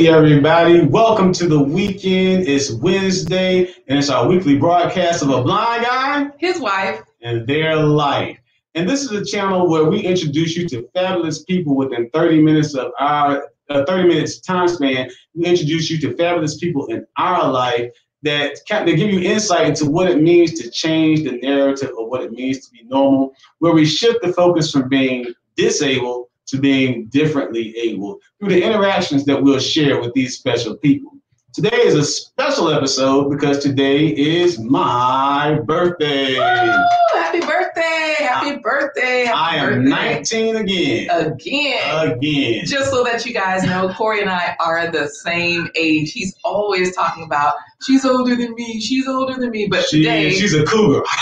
Hey, everybody. Welcome to the weekend. It's Wednesday, and it's our weekly broadcast of a blind guy, his wife, and their life. And this is a channel where we introduce you to fabulous people within 30 minutes of our uh, 30 minutes time span. We introduce you to fabulous people in our life that they give you insight into what it means to change the narrative of what it means to be normal, where we shift the focus from being disabled to being differently able through the interactions that we'll share with these special people. Today is a special episode because today is my birthday. Woo! Happy birthday! Happy birthday! Happy I am birthday. 19 again. Again. Again. Just so that you guys know, Corey and I are the same age. He's always talking about she's older than me, she's older than me. But She- today, she's a cougar.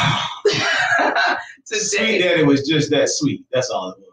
Sweet today, that it was just that sweet. That's all it was.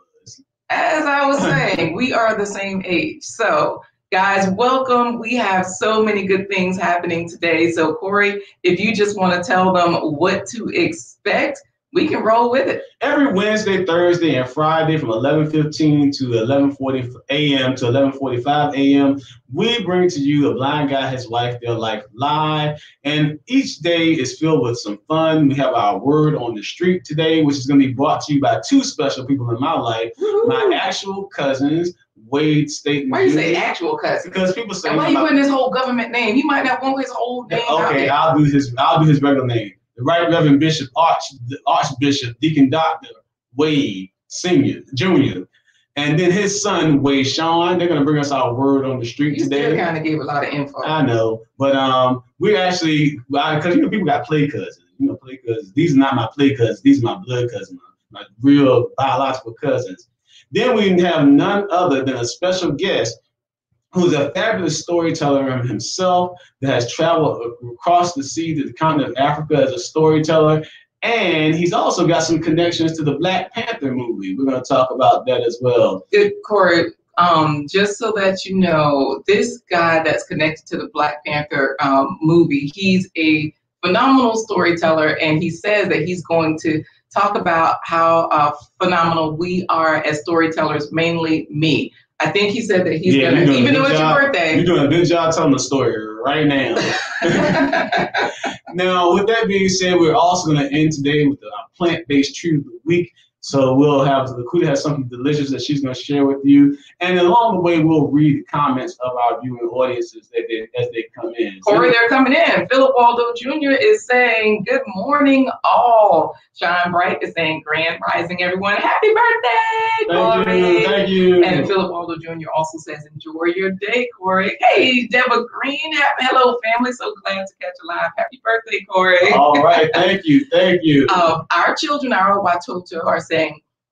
As I was saying, we are the same age. So, guys, welcome. We have so many good things happening today. So, Corey, if you just want to tell them what to expect, we can roll with it. Every Wednesday, Thursday, and Friday from 11:15 to 11:40 a.m. to 11:45 a.m., we bring to you a blind guy, his wife, their life live. And each day is filled with some fun. We have our word on the street today, which is going to be brought to you by two special people in my life, my actual cousins, Wade State. Why you say actual cousin? Because people say And why you putting his whole government name? He might not want his whole name Okay. I'll do his. I'll do his regular name. The Right Reverend Bishop Arch, Archbishop Deacon Doctor Wade Senior Junior, and then his son Wade Sean. They're gonna bring us our word on the street You today. kind of gave a lot of info. I know, but um, we're actually because you know people got play cousins. You know, play cousins. These are not my play cousins. These are my blood cousins, my, my real biological cousins. Then we have none other than a special guest who's a fabulous storyteller himself that has traveled across the sea to the continent of Africa as a storyteller. And he's also got some connections to the Black Panther movie. We're going to talk about that as well. Good, Corey. Um, just so that you know, this guy that's connected to the Black Panther um, movie, he's a phenomenal storyteller, and he says that he's going to talk about how uh, phenomenal we are as storytellers, mainly me. I think he said that he's Yeah, gonna, a even though it's job. your birthday. You're doing a good job telling the story right now. Now, with that being said, we're also going to end today with our uh, plant-based treat of the week. So we'll have LaQuita has something delicious that she's going to share with you, and along the way, we'll read the comments of our viewing audiences that they, as they come in. Corey, they're coming in. Philip Waldo Jr. is saying, Good morning, all. Shine Bright is saying, Grand Rising, everyone. Happy birthday, thank Corey. you, thank you. And Philip Waldo Jr. also says, Enjoy your day, Corey. Hey, Deborah Green. Hello, family. So glad to catch you live. Happy birthday, Corey. All right, thank you, thank you. Um, our children, our Watoto, are saying,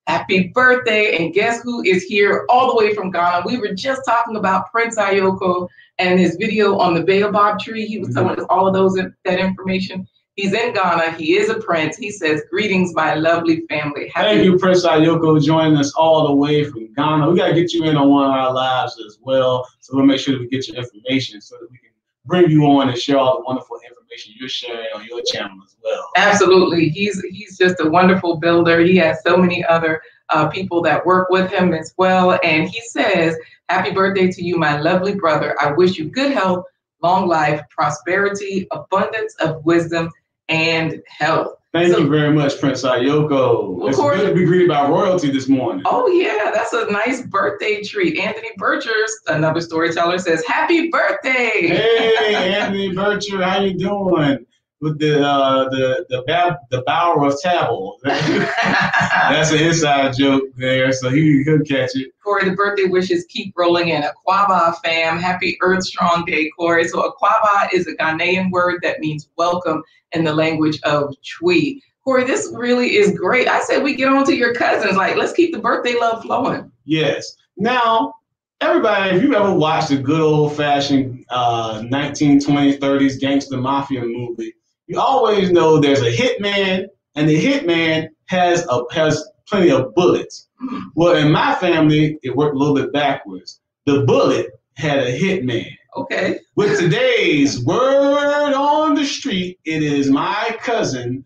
Happy birthday. And guess who is here all the way from Ghana? We were just talking about Prince Ayoko and his video on the baobab tree. He was mm-hmm. telling us all of those that information. He's in Ghana. He is a prince. He says, Greetings, my lovely family. Thank you, Prince Ayoko, joining us all the way from Ghana. We got to get you in on one of our lives as well. So we'll make sure that we get your information so that we can bring you on and share all the wonderful information you're sharing on your channel as well. Absolutely. He's he's just a wonderful builder. He has so many other uh, people that work with him as well. And he says, Happy birthday to you, my lovely brother. I wish you good health, long life, prosperity, abundance of wisdom, and health. Thank So- you very much, Prince Ayoko. Of It's course. good to be greeted by royalty this morning. Oh, yeah, that's a nice birthday treat. Anthony Birchers, another storyteller, says, Happy birthday. Hey, Anthony Burcher, how you doing? With the uh, the the ba- the Bower of Tabel. That's an inside joke there, so he could catch it. Corey, the birthday wishes keep rolling in. Akwaaba fam, happy Earth Strong Day, Corey. So Akwaaba is a Ghanaian word that means welcome in the language of Twi. Corey, this really is great. I said we get on to your cousins. Like, let's keep the birthday love flowing. Yes. Now, everybody, if you ever watched a good old fashioned uh, 1920s, 30s gangster mafia movie, you always know there's a hitman, and the hitman has a has plenty of bullets. Well, in my family, it worked a little bit backwards. The bullet had a hitman. Okay. With today's word on the street, it is my cousin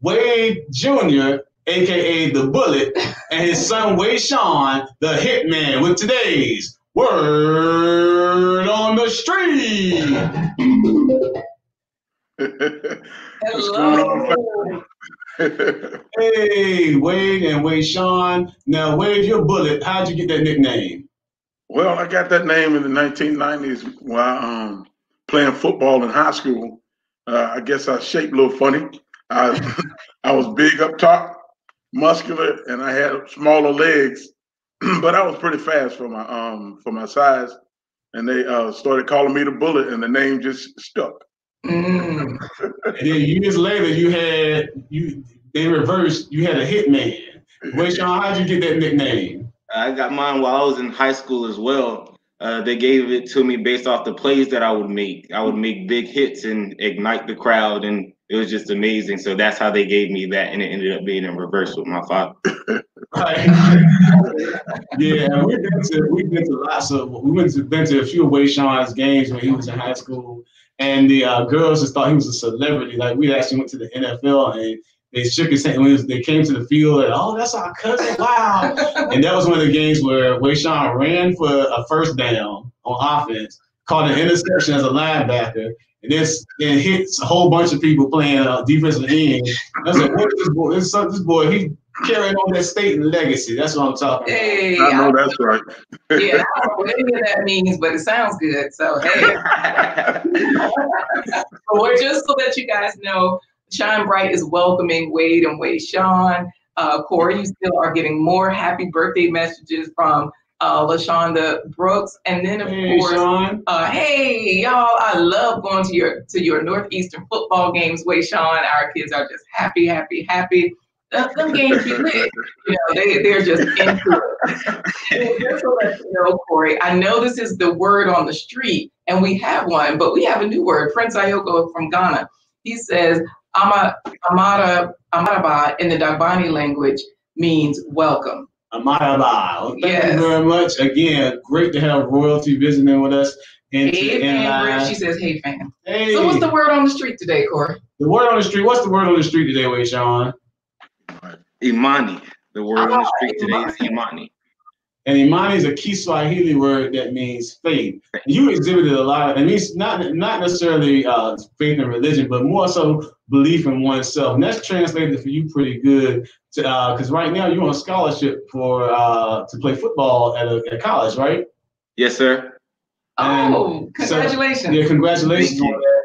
Wade Jr., aka the Bullet, and his son Wade Sean, the Hitman. With today's Word on the street. Hello. hey, Wade and Wade Sean. Now, Wade, your bullet, how'd you get that nickname? Well, I got that name in the 1990s while um, playing football in high school. Uh, I guess I shaped a little funny. I, I was big up top, muscular, and I had smaller legs, but I was pretty fast for my um for my size. And they uh, started calling me the bullet, and the name just stuck. Mm. And then years later, you had you they reversed. You had a hitman. Wade Sean, how'd you get that nickname? I got mine while I was in high school as well. Uh, they gave it to me based off the plays that I would make. I would make big hits and ignite the crowd, and it was just amazing. So that's how they gave me that, and it ended up being in reverse with my father. Yeah, we've been to we've been to lots of we went to been to a few of Wade Sean's games when he was in high school, and the uh, girls just thought he was a celebrity. Like we actually went to the NFL and they shook his hand when was, they came to the field and oh that's our cousin wow and that was one of the games where Wade Sean ran for a first down on offense, caught an interception as a linebacker, and this then hits a whole bunch of people playing uh, defensive end. I was like, what is this boy? This, this boy, he carrying on that state and legacy. That's what I'm talking about. Hey, I know I- that's right. yeah, I don't know what any of that means, but it sounds good. So hey, well, just so that you guys know, Shine Bright is welcoming Wade and Wade Sean. Uh, Corey, you still are getting more happy birthday messages from uh, LaShonda Brooks, and then of Hey, course, Sean. uh, hey y'all, I love going to your to your Northeastern football games. Way, Sean, our kids are just happy, happy, happy. Them them games be lit. You know, they they're just into it. Just to let you know, Corey, I know this is the word on the street, and we have one, but we have a new word. Prince Ayoko from Ghana. He says, Ama, Amara, Amaraba in the Dagbani language means welcome. Amaraba. Well, thank Yes. you very much. Again, great to have royalty visiting with us. And Hey, fam. She says, hey, fam. hey, So what's the word on the street today, Corey? the word on the street? What's the word on the street today, Wade Sean? Imani. The word on the street today is Imani. And Imani is a Kiswahili word that means faith. You exhibited a lot of, and it's not not necessarily uh, faith in religion, but more so belief in oneself. And that's translated for you pretty good, because right now you're on a scholarship for uh, to play football at a at college, right? Yes, sir. And Oh, so- congratulations. Yeah, congratulations on that.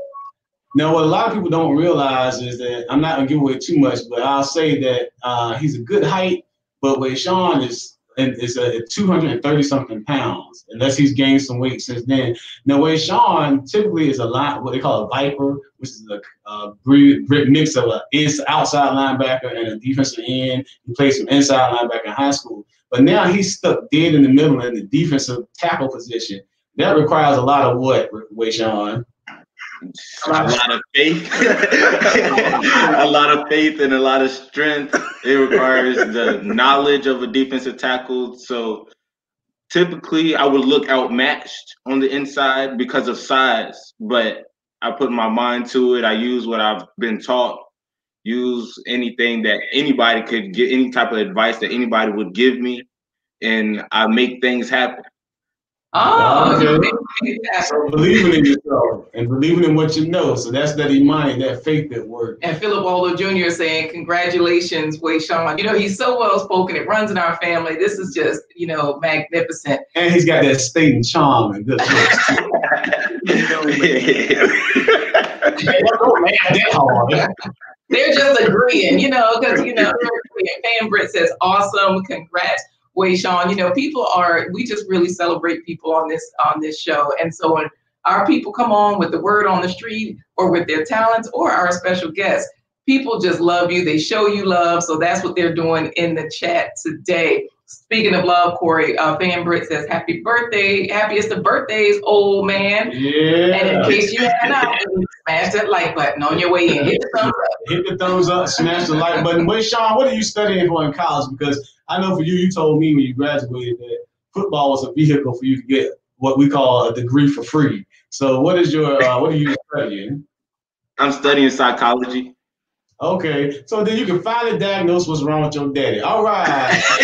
Now, what a lot of people don't realize is that I'm not gonna give away too much, but I'll say that uh, he's a good height, but Wade Sean is is a 230 something pounds, unless he's gained some weight since then. Now, Wade Sean typically is a lot what they call a viper, which is a uh, breed, mix of an ins- outside linebacker and a defensive end. He played some inside linebacker in high school, but now he's stuck dead in the middle in the defensive tackle position. That requires a lot of what, Sean? A lot of faith, a lot of faith, and a lot of strength. It requires the knowledge of a defensive tackle. So typically, I would look outmatched on the inside because of size, but I put my mind to it. I use what I've been taught. Use anything that anybody could get, any type of advice that anybody would give me, and I make things happen. Oh, Okay. you made it happen. So believing in yourself and believing in what you know. So that's that imani, that faith that works. And Philip Waldo Jr. saying, Congratulations, Wade Sean. You know, he's so well spoken. It runs in our family. This is just, you know, magnificent. And he's got that state and charm and good looks. They're just agreeing, you know, because, you know, Fan Brit says, Awesome. Congrats. Wade Sean, you know, people are we just really celebrate people on this on this show. And so when our people come on with the word on the street or with their talents or our special guests, people just love you. They show you love. So that's what they're doing in the chat today. Speaking of love, Corey, uh, Fan Brit says, Happy birthday. Happiest of birthdays, old man. Yeah. And in case you have not, smash that like button on your way in. Hit the thumbs up. Hit the thumbs up, smash the like button. Wait, Sean, what are you studying for in college? Because I know for you, you told me when you graduated that football was a vehicle for you to get what we call a degree for free. So what is your uh, what are you studying? I'm studying psychology. Okay, so then you can finally diagnose what's wrong with your daddy. All right.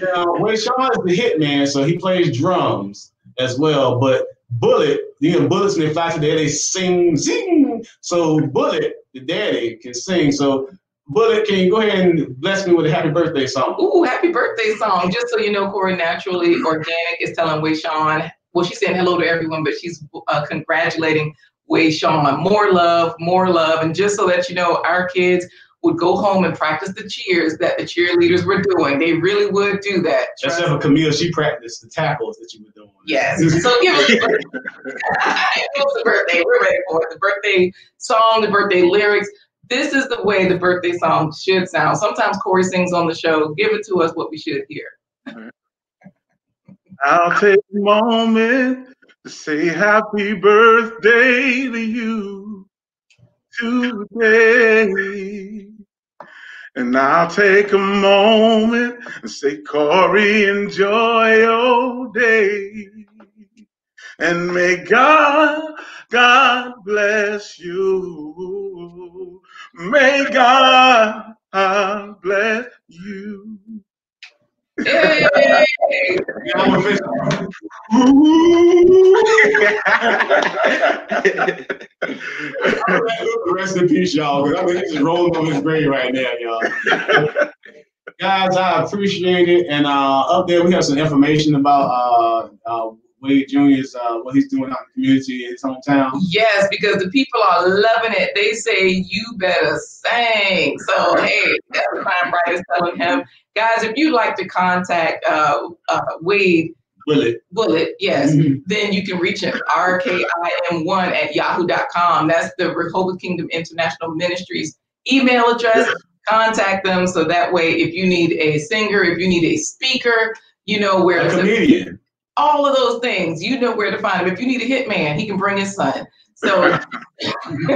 now, Wade Sean is the hitman, so he plays drums as well. But Bullet, you know, Bullets in the fly today, they sing, sing. So Bullet, the daddy, can sing. So Bullet, can you go ahead and bless me with a happy birthday song? Ooh, happy birthday song. Just so you know, Corey Naturally Organic is telling Wade Sean, well, she's saying hello to everyone, but she's uh, congratulating Wade Sean. More love, more love. And just so that you know, our kids would go home and practice the cheers that the cheerleaders were doing. They really would do that. Except for Camille, she practiced the tackles that you were doing. Yes. So give us, give us the birthday. We're ready for it. The birthday song, the birthday lyrics. This is the way the birthday song should sound. Sometimes Corey sings on the show. Give it to us what we should hear. I'll take a moment to say happy birthday to you today. And I'll take a moment and say, Corey, enjoy your day. And may God, God bless you. May God bless you. Hey! Rest in peace, y'all. I mean, he's rolling on his grave right now, y'all. Guys, I appreciate it. And uh, up there, we have some information about uh, uh, Wade Jr.'s uh, what he's doing out in the community in his hometown. Yes, because the people are loving it. They say you better sing. So hey, that's Bright is telling him. Guys, if you'd like to contact uh, uh, Wade Bullet. Bullet, yes, Mhm. then you can reach him rkim1 at yahoo.com. That's the Rehoboth Kingdom International Ministries email address. Contact them so that way, if you need a singer, if you need a speaker, you know where A comedian. All of those things, you know where to find him. If you need a hitman, he can bring his son. So,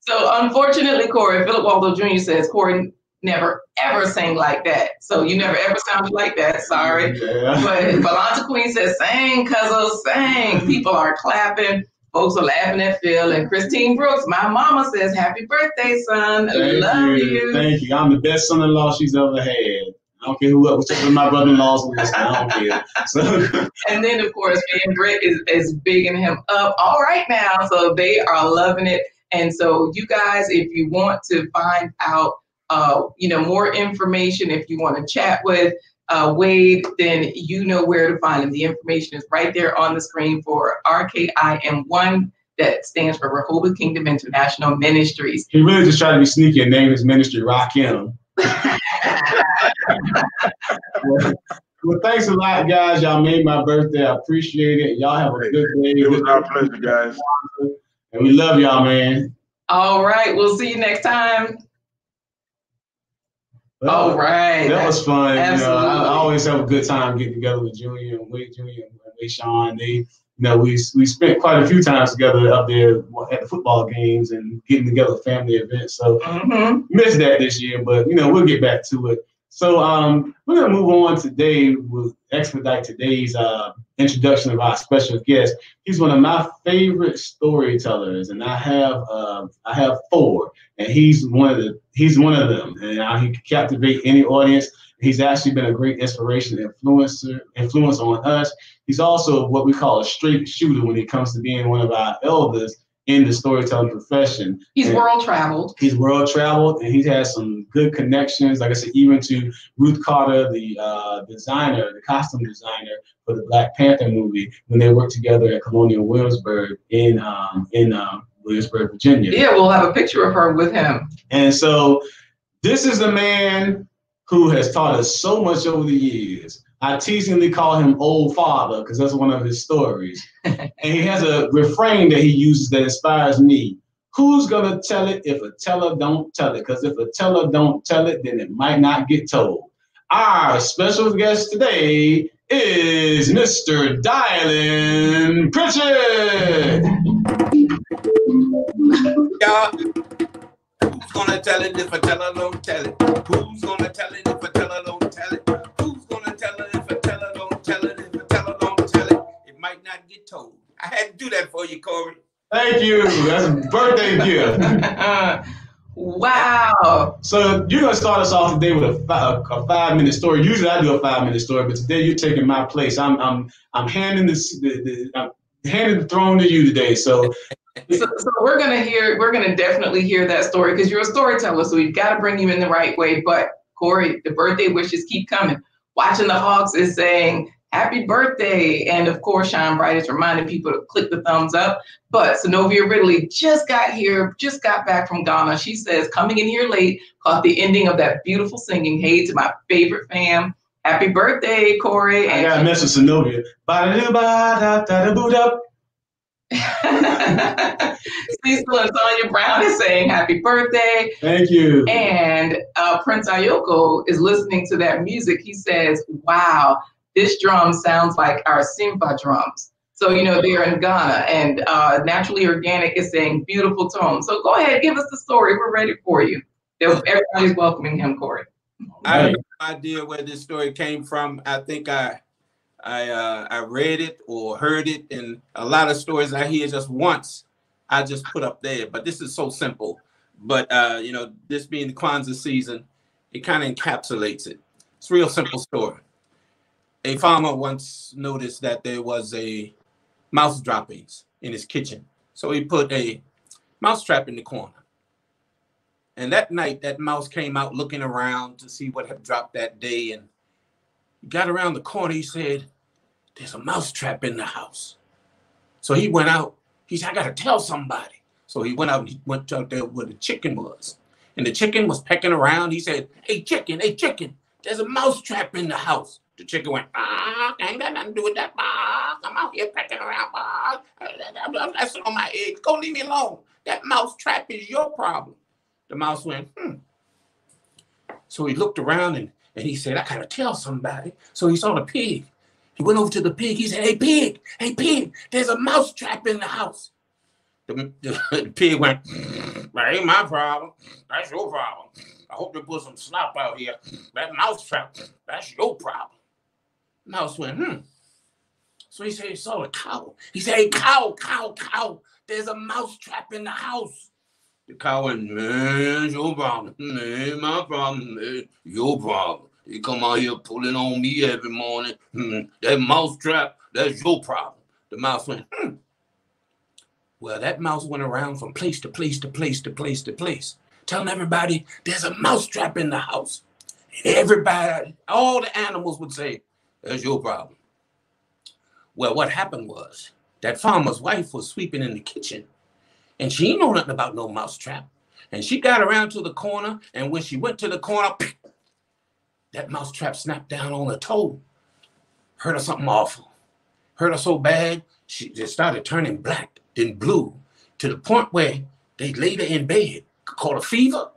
so unfortunately, Corey, Philip Waldo Jr. says Corey never ever sang like that. So you never ever sounded like that. Sorry. Yeah. But Valanta Queen says, "Sing, cuzzo, sing." People are clapping. Folks are laughing at Phil and Christine Brooks. My mama says, "Happy birthday, son! Thank Love you. you." Thank you. I'm the best son-in-law she's ever had. I don't care who else, whichever my brother-in-laws listen. I don't care. So, And then, of course, Fan Britt is, is bigging him up all right now. So they are loving it. And so, you guys, if you want to find out, uh, you know, more information, if you want to chat with uh, Wade, then you know where to find him. The information is right there on the screen for RKIM1. That stands for Rehoboth Kingdom International Ministries. he really just tried to be sneaky and name his ministry Rock Him. well, well, thanks a lot, guys. Y'all made my birthday. I appreciate it. Y'all have a good day. It was our pleasure, guys. And we love y'all, man. All right, we'll see you next time. All right. That was fun. You know, I, I always have a good time getting together with Junior and Wade Junior and Wade Sean. They, you know, we we spent quite a few times together up there at the football games and getting together family events. So Mhm. missed that this year, but you know we'll get back to it. So um, we're gonna move on today. We'll expedite today's uh, introduction of our special guest. He's one of my favorite storytellers, and I have uh, I have four, and he's one of the he's one of them, and uh, he can captivate any audience. He's actually been a great inspiration, influencer, influence on us. He's also what we call a straight shooter when it comes to being one of our elders in the storytelling profession. He's And- world traveled. He's world traveled and he's had some good connections. Like I said, even to Ruth Carter, the uh, designer, the costume designer for the Black Panther movie, when they worked together at Colonial Williamsburg in um, in um, Williamsburg, Virginia. Yeah, we'll have a picture of her with him. And so, this is a man who has taught us so much over the years. I teasingly call him Old Father because that's one of his stories. and he has a refrain that he uses that inspires me. Who's gonna tell it if a teller don't tell it? Because if a teller don't tell it, then it might not get told. Our special guest today is Mr. Dylan Pritchett. y'all. Who's gonna tell it if a teller don't tell it? Who's gonna tell it if a do that for you, Corey. Thank Thank you. That's a birthday gift. wow. So you're gonna start us off today with a, fi- a five minute story. Usually I do a five minute story, but today you're taking my place. I'm I'm I'm handing this the, the I'm handing the throne to you today. So So, so we're gonna hear, we're gonna definitely hear that story because you're a storyteller, so we've got to bring you in the right way. But Corey, the birthday wishes keep coming. Watching the Hawks is saying happy birthday, and of course, Shine Bright is reminding people to click the thumbs up. But Synovia Ridley just got here, just got back from Ghana. She says coming in here late, caught the ending of that beautiful singing. Hey to my favorite fam. Happy birthday, Corey. I got a message. Ba-da-da-ba-da-da-da-boo-da. Cecil and Sonia Brown is saying happy birthday. Thank you. And uh, Prince Ayoko is listening to that music. He says, Wow, this drum sounds like our Simba drums. So, you know, they're in Ghana, and uh, Naturally Organic is saying beautiful tone. So go ahead, give us the story. We're ready for you. Everybody's welcoming him, Corey. I have no idea where this story came from. I think I I uh, I read it or heard it, and a lot of stories I hear just once, I just put up there. But this is so simple. But uh, you know, this being the Kwanzaa season, it kind of encapsulates it. It's a real simple story. A farmer once noticed that there was a mouse droppings in his kitchen, so he put a mouse trap in the corner. And that night, that mouse came out looking around to see what had dropped that day. And got around the corner. He said, There's a mouse trap in the house. So he went out. He said, I got to tell somebody. So he went out and he went out there where the chicken was. And the chicken was pecking around. He said, Hey, chicken, hey, chicken, there's a mouse trap in the house. The chicken went, ah, I ain't got nothing to do with that. Ah, I'm out here pecking around. Ah, that's on my eggs. Go leave me alone. That mouse trap is your problem. The mouse went, hmm. So he looked around and, and he said, I gotta tell somebody. So he saw the pig. He went over to the pig. He said, Hey, pig, hey, pig, there's a mouse trap in the house. The, the, the pig went, That ain't my problem. That's your problem. I hope they put some slop out here. That mouse trap, that's your problem. Mouse went, hmm. So he said he saw a cow. He said, Hey, cow, cow, cow, there's a mouse trap in the house. The cow went, man, your problem. Man, my problem. Man, your problem. You come out here pulling on me every morning. Hmm, that mouse trap, that's your problem. The mouse went, hmm. Well, that mouse went around from place to place to place to place to place, telling everybody there's a mouse trap in the house. Everybody, all the animals would say, that's your problem. Well, what happened was that farmer's wife was sweeping in the kitchen and she know nothing about no mouse trap. And she got around to the corner, and when she went to the corner, that mouse trap snapped down on her toe. Hurt her something awful. Hurt her so bad, she just started turning black, then blue, to the point where they laid her in bed, caught a fever.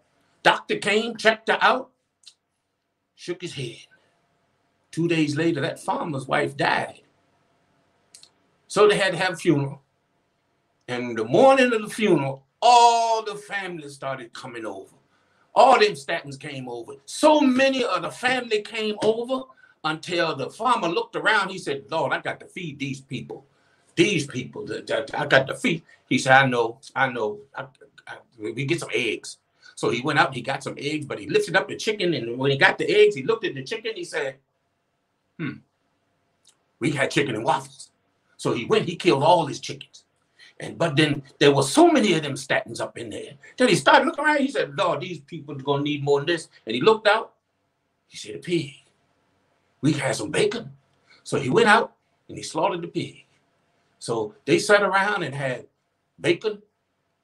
Doctor came, checked her out, shook his head. Two days later, that farmer's wife died. So they had to have a funeral. And the morning of the funeral, all the family started coming over. All them statins came over. So many of the family came over until the farmer looked around. He said, Lord, I got to feed these people. These people, I got to feed. He said, I know, I know. I, I, we get some eggs. So he went out, he got some eggs, but he lifted up the chicken. And when he got the eggs, he looked at the chicken. He said, Hmm, we had chicken and waffles. So he went, he killed all his chickens. And but then there was so many of them statins up in there. Then he started looking around. He said, Lord, these people are gonna need more than this. And he looked out. He said, a pig. We had some bacon. So he went out and he slaughtered the pig. So they sat around and had bacon,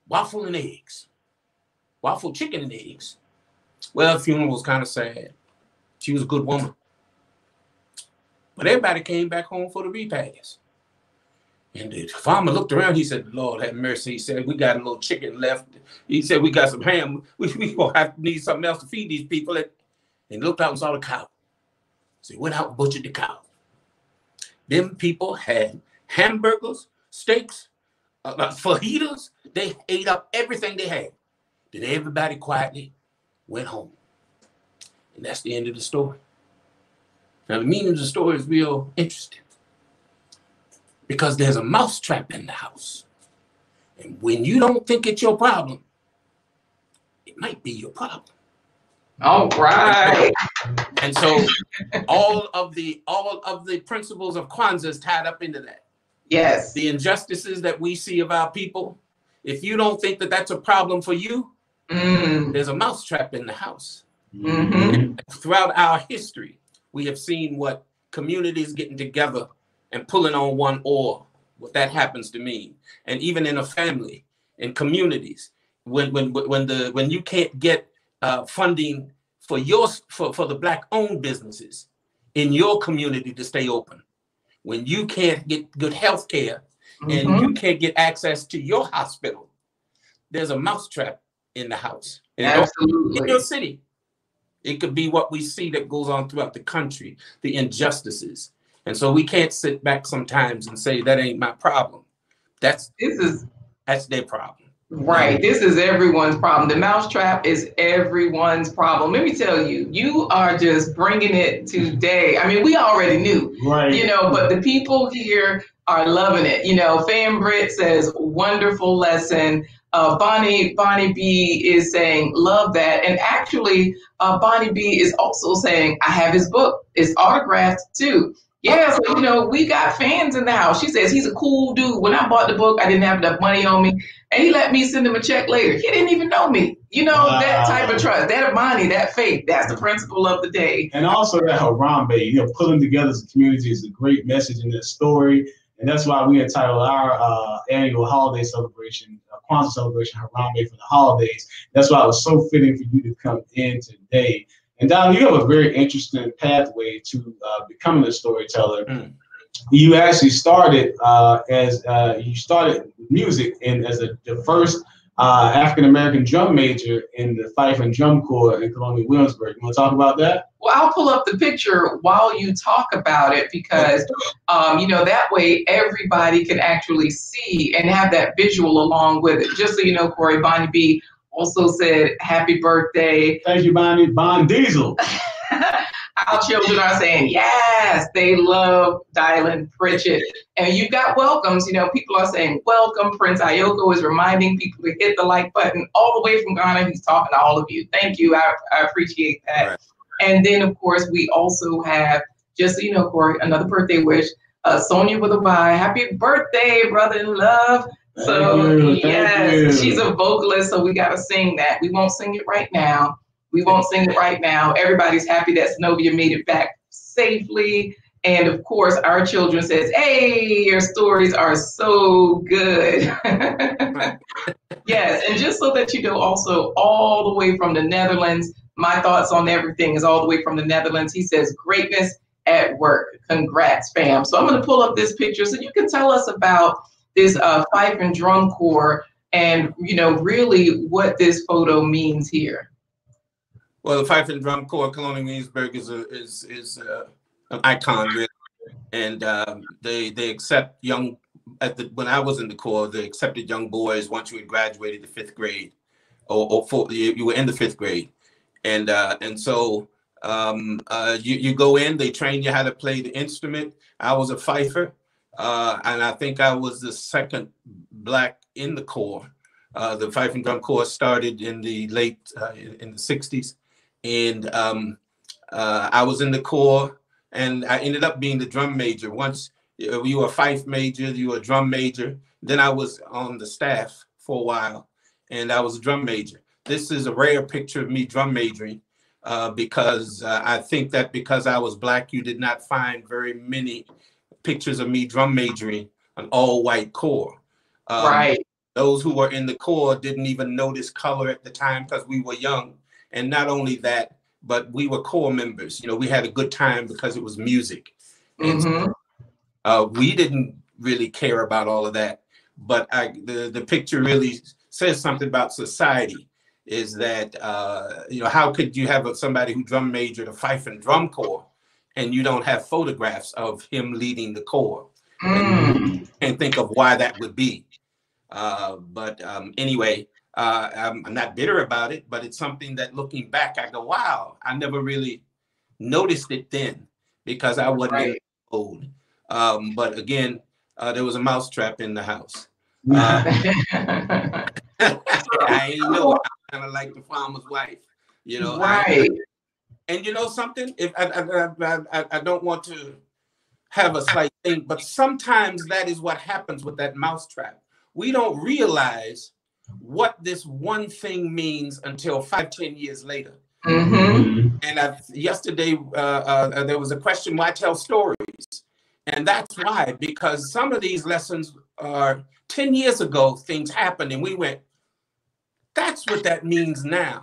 waffle, and eggs. Waffle, chicken, and eggs. Well, the funeral was kind of sad. She was a good woman. But everybody came back home for the repast. And the farmer looked around. He said, Lord have mercy. He said, We got a little chicken left. He said, We got some ham. We, we gonna have to need something else to feed these people. And he looked out and saw the cow. So he went out and butchered the cow. Them people had hamburgers, steaks, uh, uh, fajitas. They ate up everything they had. Then everybody quietly went home. And that's the end of the story. Now, the meaning of the story is real interesting because there's a mouse trap in the house. And when you don't think it's your problem, it might be your problem. All right. And so all of the all of the principles of Kwanzaa is tied up into that. Yes. The injustices that we see of our people, if you don't think that that's a problem for you, Mm. there's a mousetrap in the house. hmm Throughout our history, we have seen what communities getting together and pulling on one oar, what that happens to mean. And even in a family, in communities, when when when the when you can't get uh, funding for your for, for the black owned businesses in your community to stay open, when you can't get good health care and Mhm. you can't get access to your hospital, there's a mousetrap in the house. And don't in your city. It could be what we see that goes on throughout the country, the injustices. And so we can't sit back sometimes and say that ain't my problem. That's This is that's their problem. right. This is everyone's problem. The mousetrap is everyone's problem. Let me tell you, you are just bringing it today. I mean, we already knew, Right. you know, but the people here are loving it. You know, Fan Brit says, wonderful lesson. Uh, Bonnie Bonnie B is saying, love that. And actually, uh, Bonnie B is also saying, I have his book. It's autographed too. Yeah, so you know, we got fans in the house. She says he's a cool dude. When I bought the book, I didn't have enough money on me, and he let me send him a check later. He didn't even know me. You know, that type of trust, that money, that faith. That's the principle of the day. And also that Harambe, you know, pulling together as a community is a great message in this story. And that's why we entitled our uh, annual holiday celebration, Kwanzaa celebration, Harambe for the holidays. That's why it was so fitting for you to come in today. And Don, you have a very interesting pathway to uh, becoming a storyteller. Mm. You actually started uh, as uh, you started music and as a, the first uh, African American drum major in the Fife and Drum Corps in Colonial Williamsburg. You want to talk about that? Well, I'll pull up the picture while you talk about it because, um, you know, that way everybody can actually see and have that visual along with it. Just so you know, Corey, Bonnie B also said happy birthday. Thank you, Bonnie. Bon Diesel. Our children are saying yes, they love Dylan Pritchett. And you've got welcomes, you know, people are saying welcome. Prince Ayoko is reminding people to hit the like button all the way from Ghana. He's talking to all of you. Thank you. I, I appreciate that. Right. And then, of course, we also have, just so you know, Corey, another birthday wish. Uh, Sonia with a Y. Happy birthday, brother in love. So, you, yes, she's a vocalist, so we got to sing that. We won't sing it right now. We won't sing it right now. Everybody's happy that Zenobia made it back safely. And of course, our children says, "Hey, your stories are so good." yes, and just so that you know, also all the way from the Netherlands, my thoughts on everything is all the way from the Netherlands. He says, "Greatness at work. Congrats, fam." So I'm going to pull up this picture so you can tell us about this uh, fife and drum corps, and you know, really what this photo means here. Well, the Fife and Drum Corps, Colonial Williamsburg is a, is is uh, an icon, really, and um, they they accept young. At the when I was in the Corps, they accepted young boys once you had graduated the fifth grade, or, or four, you, you were in the fifth grade, and uh, and so um, uh, you you go in, they train you how to play the instrument. I was a fifer, uh, and I think I was the second black in the Corps. Uh, the Fife and Drum Corps started in the late uh, in, in the '60s and um, uh, I was in the corps, and I ended up being the drum major. Once uh, you were a fife major, you were a drum major. Then I was on the staff for a while, and I was a drum major. This is a rare picture of me drum majoring uh, because uh, I think that because I was black, you did not find very many pictures of me drum majoring an all-white corps. Um, right. those who were in the corps didn't even notice color at the time because we were young. And not only that, but we were core members. You know, we had a good time because it was music. And hmm uh, we didn't really care about all of that. But I, the, the picture really says something about society is that, uh, you know, how could you have a, somebody who drum majored a fife and drum corps and you don't have photographs of him leading the corps? Mm. and think of why that would be. Uh, but um, anyway, uh, I'm, I'm not bitter about it, but it's something that looking back, I go, wow, I never really noticed it then because I wasn't Right. old. Um, but again, uh, there was a mousetrap in the house. Uh, I ain't know. I'm kind of like the farmer's wife, you know. Right. I, and you know something? If I, I, I, I don't want to have a slight thing, but sometimes that is what happens with that mousetrap. We don't realize what this one thing means until five, ten years later. Mm-hmm. And I, yesterday, uh, uh, there was a question why tell stories? And that's why, because some of these lessons are 10 years ago, things happened, and we went, that's what that means now.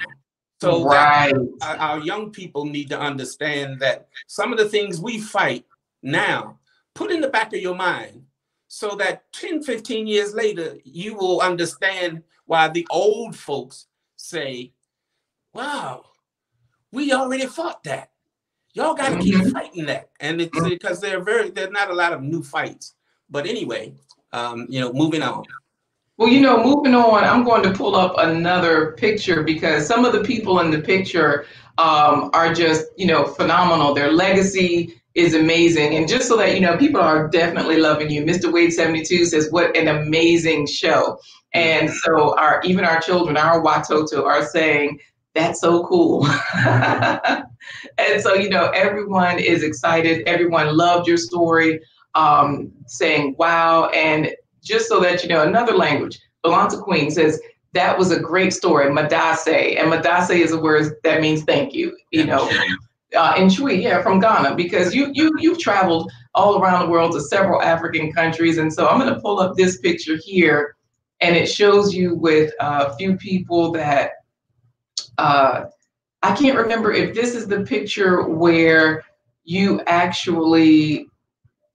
So right. our, our young people need to understand that some of the things we fight now, put in the back of your mind so that 10, 15 years later, you will understand why the old folks say, wow, we already fought that. Y'all got to mm-hmm. keep fighting that. And it's because there are very, there's not a lot of new fights. But anyway, um, you know, moving on. Well, you know, moving on, I'm going to pull up another picture because some of the people in the picture um, are just, you know, phenomenal. Their legacy is amazing. And just so that you know, people are definitely loving you. Mr. Wade 72 says, What an amazing show. And so our even our children, our Watoto, are saying, That's so cool. and so, you know, everyone is excited. Everyone loved your story, um, saying, Wow. And just so that you know, another language, Balanta Queen says, that was a great story, Madase. And Madase is a word that means thank you, you know uh, in Twi, yeah, from Ghana, because you you you've traveled all around the world to several African countries, and so I'm going to pull up this picture here, and it shows you with a few people that uh, I can't remember if this is the picture where you actually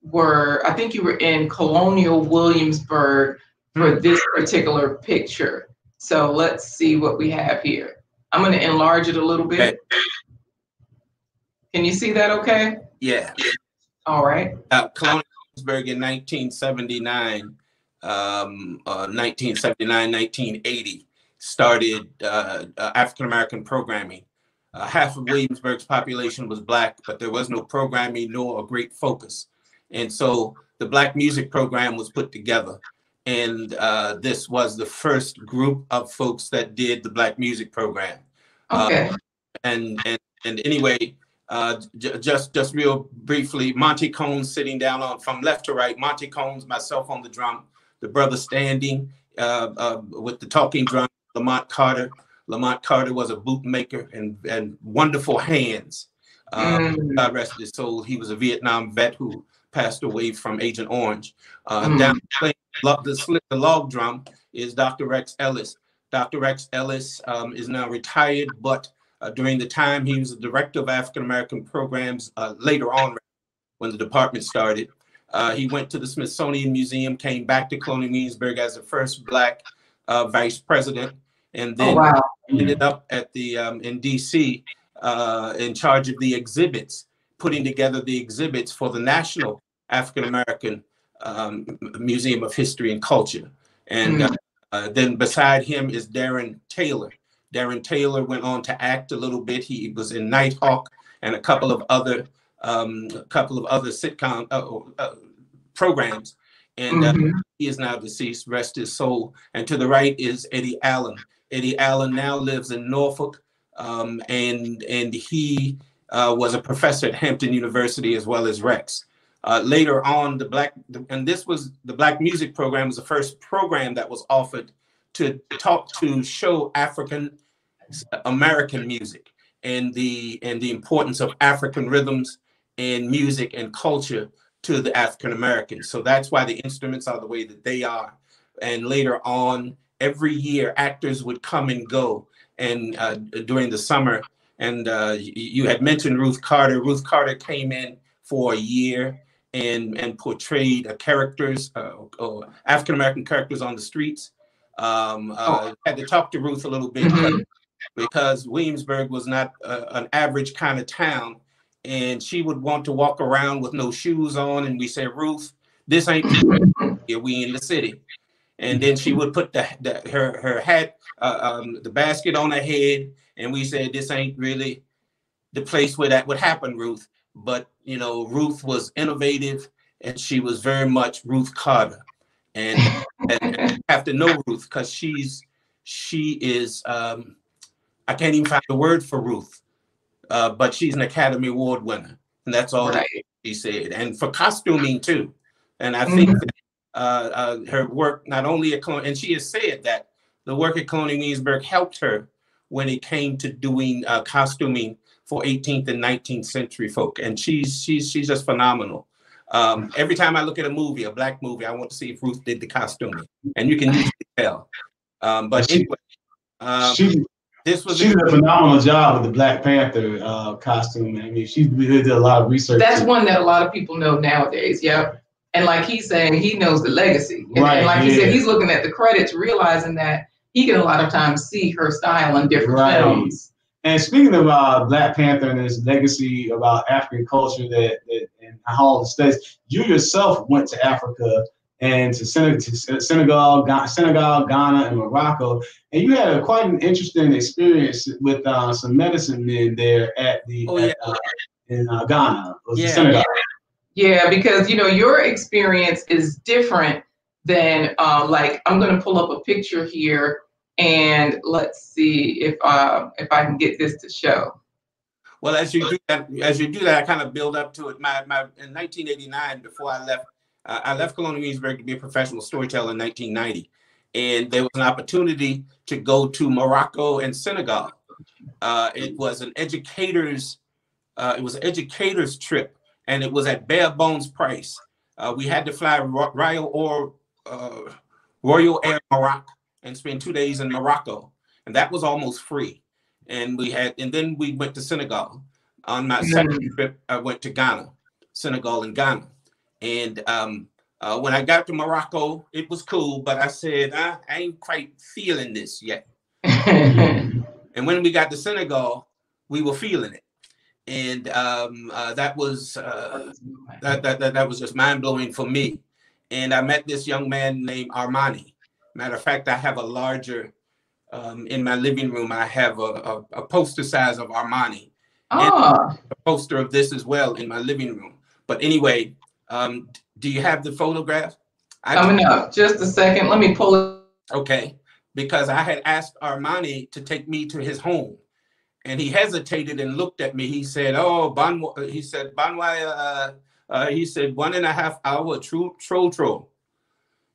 were. I think you were in Colonial Williamsburg for hmm. this particular picture. So let's see what we have here. I'm going to enlarge it a little bit. Okay. Can you see that okay? Yeah. All right. Uh, Williamsburg in 1979, um, uh, 1979, 1980 started uh, uh, African American programming. Uh, half of Williamsburg's population was black, but there was no programming nor a great focus. And so the black music program was put together. And uh, this was the first group of folks that did the black music program. Okay. And, and, and anyway, uh, j- just just real briefly, Monty Combs sitting down on from left to right. Monty Combs, myself on the drum, the brother standing uh, uh, with the talking drum. Lamont Carter. Lamont Carter was a bootmaker and and wonderful hands. Uh, mm. God rest his soul. He was a Vietnam vet who passed away from Agent Orange. Uh, mm. Down playing the, the log drum is Dr. Rex Ellis. Dr. Rex Ellis um, is now retired, but uh, during the time he was the director of African American programs uh, later on when the department started. Uh, he went to the Smithsonian Museum, came back to Colonial Williamsburg as the first black uh, vice president, and oh, then oh, wow. ended up at the um, in DC uh, in charge of the exhibits, putting together the exhibits for the National African American um, Museum of History and Culture. And mm. then beside him is Darren Taylor. Darren Taylor went on to act a little bit. He was in Nighthawk and a couple of other um, a couple of other sitcom uh, uh, programs. And uh, mm-hmm. he is now deceased. Rest his soul. And to the right is Eddie Allen. Eddie Allen now lives in Norfolk, um, and and he uh, was a professor at Hampton University as well as Rex. Uh, later on, the black and this was the Black Music Program was the first program that was offered to talk to show African American music and the and the importance of African rhythms and music and culture to the African Americans. So that's why the instruments are the way that they are. And later on, every year, actors would come and go. And uh, during the summer, and uh, you had mentioned Ruth Carter. Ruth Carter came in for a year and and portrayed characters, uh, African American characters on the streets. Um, uh, oh. Had to talk to Ruth a little bit. Mm-hmm because Williamsburg was not a, an average kind of town. And she would want to walk around with no shoes on. And we said, Ruth, this ain't here. We in the city. And then she would put the, the her her hat, uh, um, the basket on her head, and we said, "This ain't really the place where that would happen, Ruth." But you know, Ruth was innovative, and she was very much Ruth Carter. And, and, have to know Ruth because she's she is um, I can't even find the word for Ruth, uh, but she's an Academy Award winner, and that's all right. she said. And for costuming too, and I think mm-hmm. that, uh, uh, her work not only at Colonial, and she has said that the work at Colonial Williamsburg helped her when it came to doing uh, costuming for 18th and 19th century folk, and she's she's she's just phenomenal. Um, every time I look at a movie, a black movie, I want to see if Ruth did the costuming, and you can usually tell. Um, but anyway, um, she, this was she a, did a phenomenal job with the Black Panther uh, costume. I mean, she really did a lot of research. That's too. one that a lot of people know nowadays. Yep. And like he's saying, he knows the legacy. And, right, and like yeah. he said, he's looking at the credits, realizing that he can a lot of times see her style in different right. films. And speaking of uh, Black Panther and his legacy about African culture that, that and how it stays, you yourself went to Africa and to, Senegal, to Senegal, Senegal, Ghana, and Morocco, and you had a, quite an interesting experience with uh, some medicine men there at the oh, yeah. at, uh, in uh, Ghana, yeah. Senegal. Yeah, because you know your experience is different than uh, like I'm going to pull up a picture here and let's see if uh, if I can get this to show. Well, as you do that, as you do that, I kind of build up to it. My, my in 1989, before I left, I left Colonial Williamsburg to be a professional storyteller in 1990, and there was an opportunity to go to Morocco and Senegal. Uh, it was an educators, uh, it was an educators trip, and it was at bare bones price. Uh, we had to fly Royal or uh, Royal Air Morocco and spend two days in Morocco, and that was almost free. And we had, and then we went to Senegal. On my second trip, I went to Ghana, Senegal, and Ghana. And um, uh, when I got to Morocco, it was cool, but I said I, I ain't quite feeling this yet. and when we got to Senegal, we were feeling it, and um, uh, that was uh, that, that, that that was just mind blowing for me. And I met this young man named Armani, Matter of fact, I have a larger um, in my living room. I have a, a, a poster size of Armani. Oh. a poster of this as well in my living room. But anyway, um, do you have the photograph? I Coming up, just a second. Let me pull it. Okay, because I had asked Armani to take me to his home, and he hesitated and looked at me. He said, "Oh, Bon," he said, "Bonwai." Uh, uh, he said, "One and a half hour true tro tro."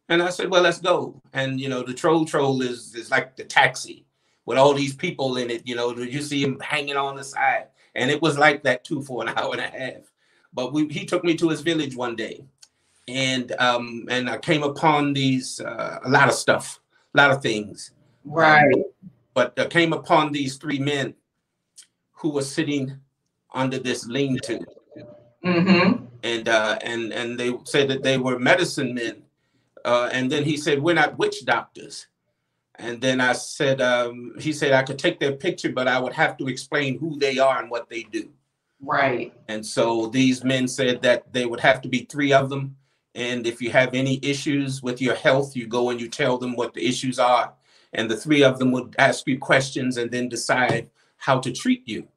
And I said, well, let's go. And you know, the tro tro is is like the taxi with all these people in it. You know, you see him hanging on the side, and it was like that too for an hour and a half. But we, he took me to his village one day, and um, and I came upon these uh, a lot of stuff, a lot of things. Right. Um, but I came upon these three men who were sitting under this lean-to. Mm-hmm. And uh, and and they said that they were medicine men uh, and then he said, We're not witch doctors. And then I said, um, He said, I could take their picture, but I would have to explain who they are and what they do. Right. And so these men said that they would have to be three of them. And if you have any issues with your health, you go and you tell them what the issues are. And the three of them would ask you questions and then decide how to treat you.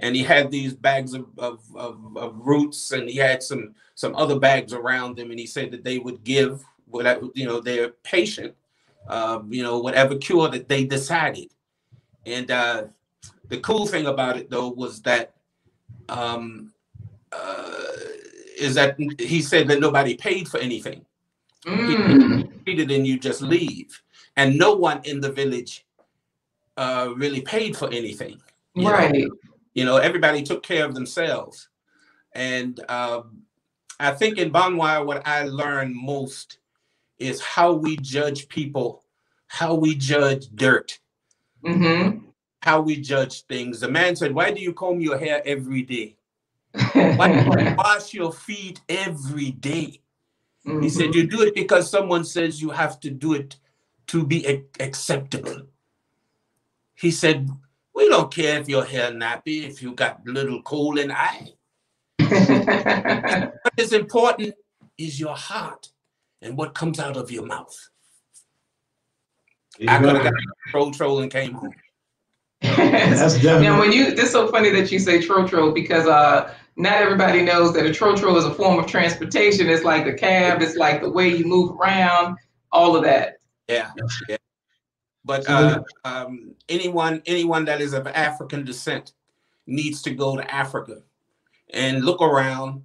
And he had these bags of, of, of, of roots and he had some some other bags around them. And he said that they would give whatever you know their patient um, you know whatever cure that they decided and uh, the cool thing about it though was that um, uh, is that he said that nobody paid for anything mm. treated and you just leave and no one in the village uh, really paid for anything you right know? you know everybody took care of themselves and um, I think in Bonwire, what I learned most is how we judge people, how we judge dirt, mm-hmm. How we judge things. The man said, Why do you comb your hair every day? Why do you wash your feet every day? Mm-hmm. He said, You do it because someone says you have to do it to be a- acceptable. He said, We don't care if your hair nappy, if you got little coal in eye. what is important is your heart and what comes out of your mouth. I could have got tro tro and came home. That's definitely. now when you this is so funny that you say tro tro because uh not everybody knows that a tro tro is a form of transportation. It's like a cab, it's like the way you move around, all of that. Yeah, yeah. But uh, um, anyone anyone that is of African descent needs to go to Africa and look around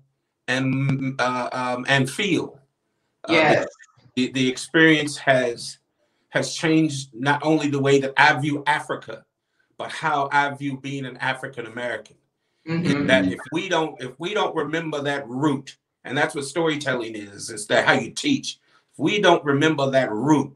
and uh, um, and feel. Uh, yes. The, the experience has has changed not only the way that I view Africa, but how I view being an African American. Mm-hmm. That if we don't if we don't remember that root, and that's what storytelling is, is that how you teach. If we don't remember that root,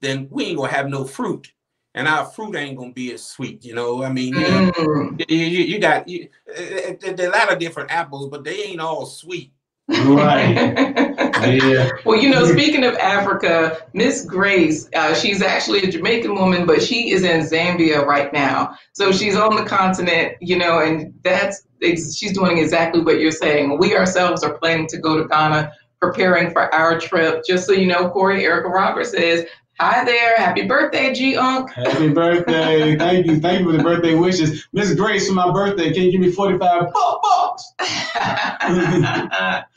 then we ain't gonna have no fruit and our fruit ain't gonna be as sweet. You know, I mean, mm. you, you, you, got you, uh, there are a lot of different apples, but they ain't all sweet. Right. yeah. Well, you know, speaking of Africa, Miss Grace, uh, she's actually a Jamaican woman, but she is in Zambia right now. So she's on the continent, you know, and that's she's doing exactly what you're saying. We ourselves are planning to go to Ghana preparing for our trip. Just so you know, Corey, Erica Roberts says, Hi there. Happy birthday, G Unc. Happy birthday. Thank you. Thank you for the birthday wishes. Miss Grace, for my birthday, can you give me 45 bucks?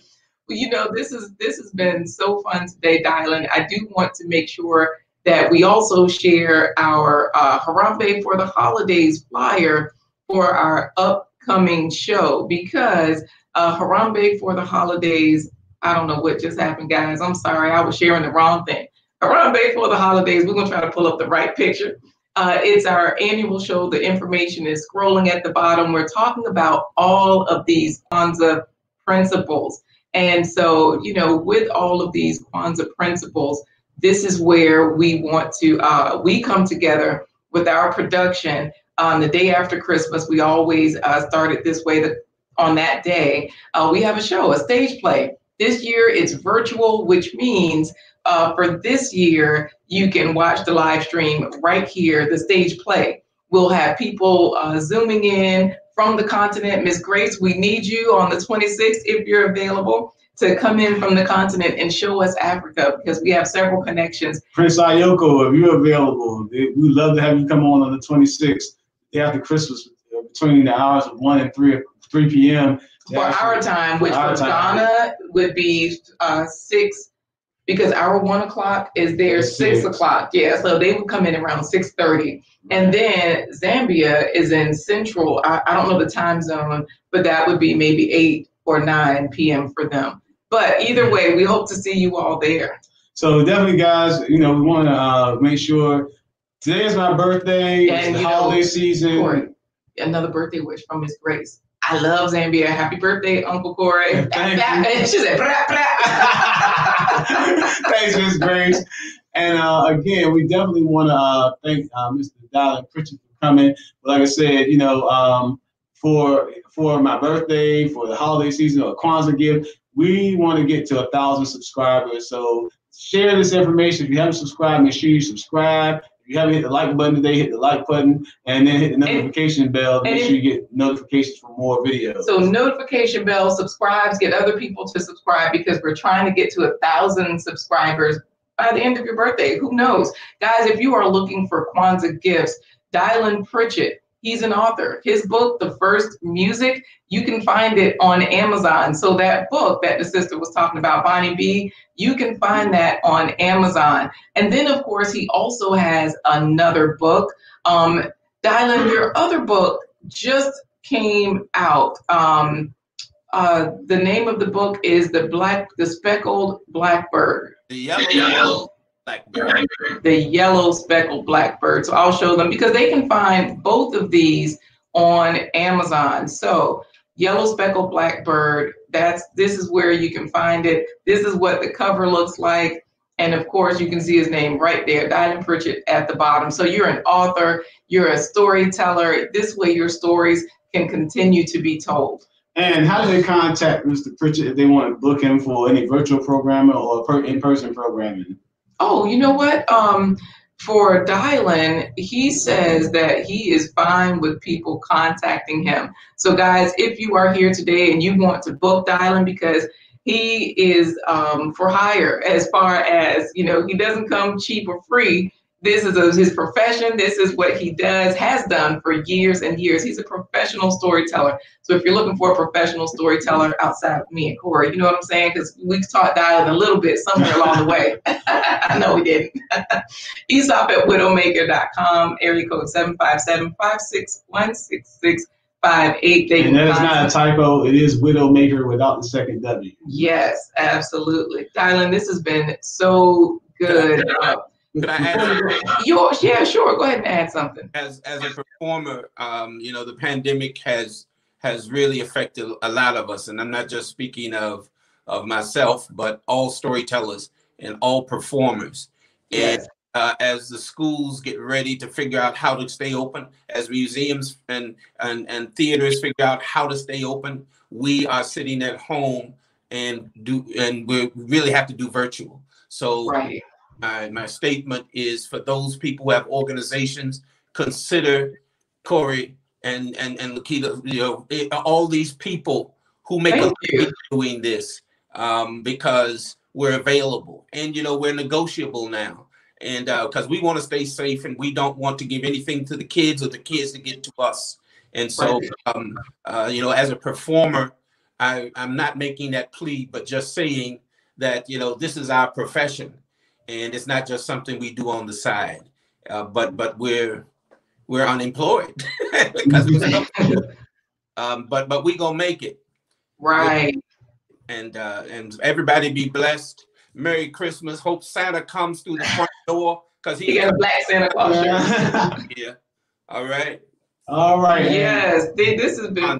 you know, this is this has been so fun today, Dylan. I do want to make sure that we also share our uh, Harambe for the Holidays flyer for our upcoming show because uh, Harambe for the Holidays, I don't know what just happened, guys. I'm sorry. I was sharing the wrong thing. Harambe for the holidays. We're gonna try to pull up the right picture. Uh, it's our annual show. The information is scrolling at the bottom. We're talking about all of these Kwanzaa principles. And so, you know, with all of these Kwanzaa principles, this is where we want to, uh, we come together with our production on the day after Christmas. We always uh, start it this way that on that day, uh, we have a show, a stage play. This year it's virtual, which means uh, for this year, you can watch the live stream right here, the stage play. We'll have people uh, zooming in from the continent. Miss Grace, we need you on the 26th if you're available to come in from the continent and show us Africa because we have several connections. Prince Ayoko, if you're available, we'd love to have you come on on the 26th after Christmas uh, between the hours of 1 and 3, 3 p.m. For our time, which for Ghana would be uh, 6 because our one o'clock is their six, six o'clock. Yeah, so they would come in around six thirty, and then Zambia is in central. I, I, don't know the time zone, but that would be maybe eight or nine p.m. for them. But either way, we hope to see you all there. So definitely, guys, you know we want to uh, make sure today is my birthday. And, it's the holiday know, season. Another birthday wish from Miss Grace. I love Zambia. Happy birthday, Uncle Corey. Thank she said, brah, brah. Thanks, Miss Grace. And uh, again, we definitely want to uh, thank uh, Mr. Dylan Pritchett for coming. But like I said, you know, um, for for my birthday, for the holiday season, or Kwanzaa gift, we want to get to a thousand subscribers. So share this information. If you haven't subscribed, make sure you subscribe you haven't hit the like button today, hit the like button and then hit the notification and, bell make sure you get notifications for more videos. So notification bell, subscribes, get other people to subscribe because we're trying to get to a thousand subscribers by the end of your birthday. Who knows? Guys, if you are looking for Kwanzaa gifts, Dylan Pritchett He's an author. His book, The First Music, you can find it on Amazon. So that book that the sister was talking about, Bonnie B, you can find that on Amazon. And then, of course, he also has another book. Um, Dylan, your other book just came out. Um, uh, the name of the book is the Black, the Speckled Blackbird. The yellow blackbird. The yellow speckled blackbird. So I'll show them because they can find both of these on Amazon. So yellow speckled blackbird, that's this is where you can find it. This is what the cover looks like. And of course, you can see his name right there, Dylan Pritchett at the bottom. So you're an author, you're a storyteller. This way, your stories can continue to be told. And how do they contact Mr. Pritchett if they want to book him for any virtual programming or in-person programming? Oh, you know what? Um, for Dylan, he says that he is fine with people contacting him. So, guys, if you are here today and you want to book Dylan because he is um, for hire as far as, you know, he doesn't come cheap or free. This is a, his profession. This is what he does, has done for years and years. He's a professional storyteller. So if you're looking for a professional storyteller outside of me and Corey, you know what I'm saying? Because we taught Dylan a little bit somewhere along the way. I know we didn't. Aesop at widowmaker.com, area code 757 561 five eight. and that is not a typo. It is Widowmaker without the second W. Yes, absolutely. Dylan, this has been so good. Uh, Could I add Yours, yeah, sure. Go ahead and add something. As as a performer, um, you know, the pandemic has has really affected a lot of us, and I'm not just speaking of of myself, but all storytellers and all performers. Yes. And uh, as the schools get ready to figure out how to stay open, as museums and, and, and theaters figure out how to stay open, we are sitting at home and do and we really have to do virtual. So right. Uh, my statement is for those people who have organizations, consider Corey and and and LaQuita, you know, it, all these people who make Thank a living doing this um, because we're available and you know we're negotiable now. And because uh, we want to stay safe and we don't want to give anything to the kids or the kids to get to us. And so, um, uh, you know, as a performer, I, I'm not making that plea, but just saying that you know this is our profession, and it's not just something we do on the side. Uh, but but we're we're unemployed because we're um, but but we gonna make it right. And uh, and everybody be blessed. Merry Christmas. Hope Santa comes through the front door because he, he got a black Santa Claus shirt. yeah. All right. All right. Yes, this has been.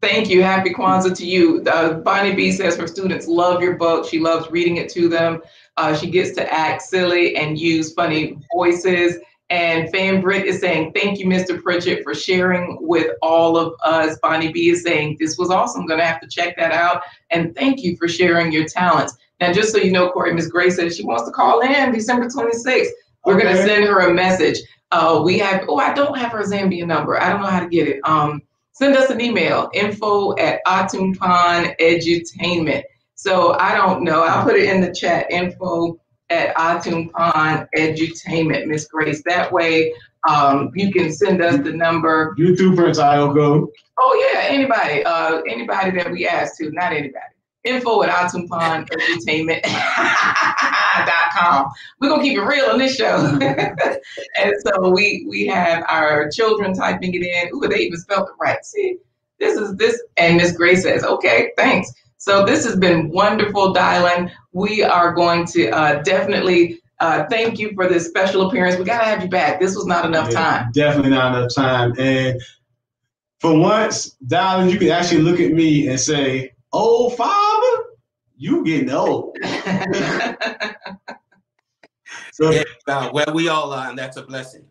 Thank you. Happy Kwanzaa to you. Uh, Bonnie B says her students love your book. She loves reading it to them. Uh, she gets to act silly and use funny voices. And Fan Brit is saying, Thank you, Mr. Pritchett, for sharing with all of us. Bonnie B is saying, This was awesome. I'm Gonna have to check that out. And thank you for sharing your talents. Now, just so you know, Corey, Miss Gray said she wants to call in December 26th. We're okay. going to send her a message. Uh, we have, oh, I don't have her Zambia number. I don't know how to get it. Um, send us an email, info at Atumpan Edutainment. So I don't know. I'll put it in the chat, info at Atumpan Edutainment, Miss Grace. That way um, you can send us the number. YouTube Prince Ioko. Oh yeah, anybody, uh, anybody that we ask to, not anybody info at com. We're gonna keep it real on this show. and so we we have our children typing it in. Ooh, they even spelled it right. See, this is this, and Miss Grace says, okay, thanks. So this has been wonderful, Dylan. We are going to uh, definitely uh, thank you for this special appearance. We gotta have you back. This was not enough yeah, time. Definitely not enough time. And for once, Dylan, you can actually look at me and say, "Oh, father, you getting old." so, yeah, well, we all are, and that's a blessing.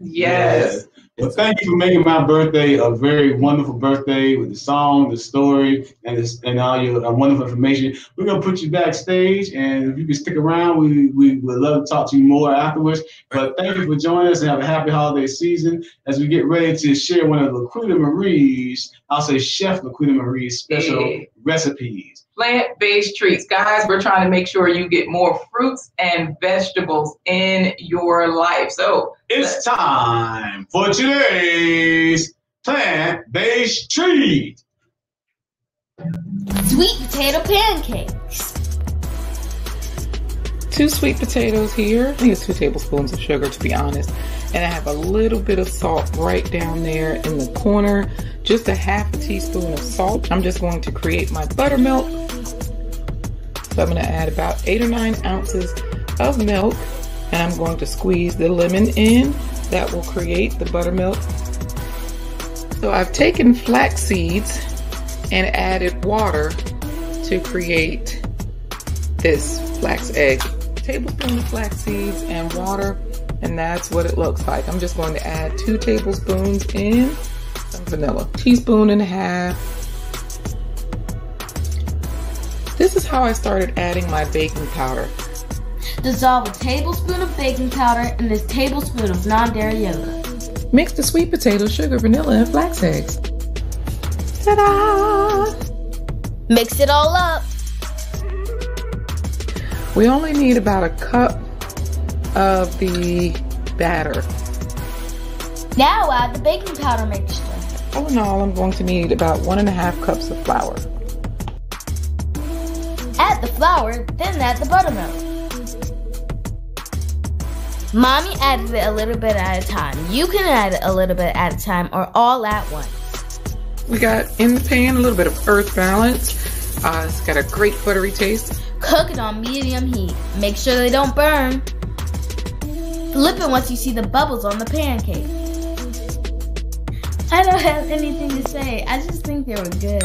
Yes. Well, thank you for making my birthday a very wonderful birthday with the song, the story, and this, and all your uh, wonderful information. We're gonna put you backstage, and if you can stick around, we we would love to talk to you more afterwards. But thank you for joining us, and have a happy holiday season as we get ready to share one of LaQuita Marie's, I'll say Chef LaQuita Marie's special hey. Recipes plant-based treats. Guys, we're trying to make sure you get more fruits and vegetables in your life. So it's time for today's plant-based treat. Sweet potato pancakes. Two sweet potatoes here. I think it's two tablespoons of sugar to be honest. And I have a little bit of salt right down there in the corner. Just a half a teaspoon of salt. I'm just going to create my buttermilk so I'm going to add about eight or nine ounces of milk and I'm going to squeeze the lemon in. That will create the buttermilk. So I've taken flax seeds and added water to create this flax egg. tablespoon of flax seeds and water and that's what it looks like. I'm just going to add two tablespoons in some vanilla. Teaspoon and a half this is how I started adding my baking powder. Dissolve a tablespoon of baking powder in a tablespoon of non-dairy yogurt. Mix the sweet potato, sugar, vanilla, and flax eggs. Ta-da! Mix it all up. We only need about a cup of the batter. Now add the baking powder mixture. All in all, I'm going to need about one and a half cups of flour. Add the flour, then add the buttermilk. Mommy added it a little bit at a time. You can add it a little bit at a time or all at once. We got in the pan a little bit of earth balance. Uh, it's got a great buttery taste. Cook it on medium heat. Make sure they don't burn. Flip it once you see the bubbles on the pancake. I don't have anything to say. I just think they were good.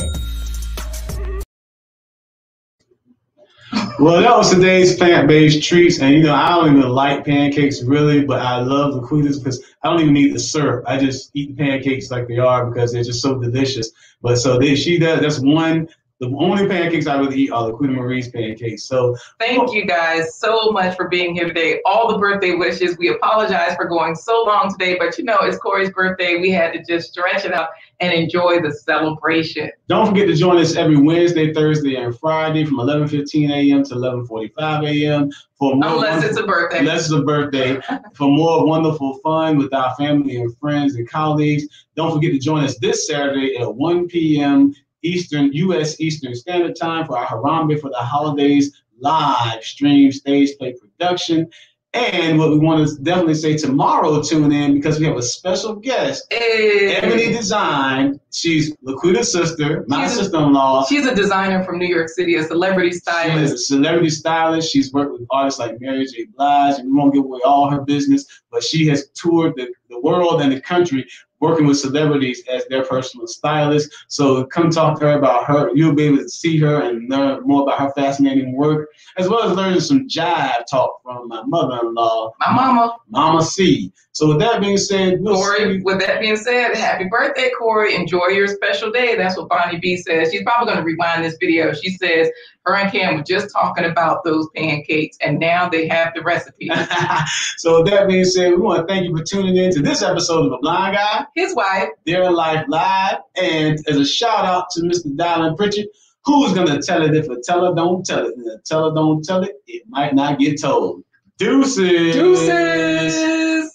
Well, that was today's plant-based treats, and you know I don't even like pancakes really, but I love the LaQuitas because I don't even need the syrup. I just eat the pancakes like they are because they're just so delicious. But so they, she does. That's one the only pancakes I would eat are the Queen Marie's pancakes. So thank you guys so much for being here today. All the birthday wishes. We apologize for going so long today, but you know it's Corey's birthday. We had to just stretch it out and enjoy the celebration. Don't forget to join us every Wednesday, Thursday, and Friday from 11:15 a.m. to 11:45 a.m. For more unless it's a birthday. Unless it's a birthday. for more wonderful fun with our family and friends and colleagues. Don't forget to join us this Saturday at 1 p.m. Eastern, U.S. Eastern Standard Time for our Harambe for the Holidays live stream stage play production. And what we want to definitely say tomorrow, tune in because we have a special guest, hey. Ebony Design. She's LaQuita's sister, my sister-in-law. She's a designer from New York City, a celebrity stylist. She's a celebrity stylist. She's worked with artists like Mary J. Blige, and we won't give away all her business, but she has toured the, the world and the country working with celebrities as their personal stylist. So come talk to her about her. You'll be able to see her and learn more about her fascinating work, as well as learning some jive talk from my mother-in-law, my mama, Mama C. So with that being said, we'll Corey, with that being said, happy birthday, Corey. Enjoy your special day. That's what Bonnie B says. She's probably going to rewind this video. She says her and Cam were just talking about those pancakes, and now they have the recipe. so with that being said, we want to thank you for tuning in to this episode of A Blind Guy, His Wife, Their Life Live, and as a shout out to Mr. Dylan Pritchett, who's going to tell it if a teller don't tell it, and a teller don't tell it, it might not get told. Deuces. Deuces.